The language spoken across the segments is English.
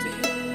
Stay.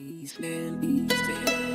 East End, East End.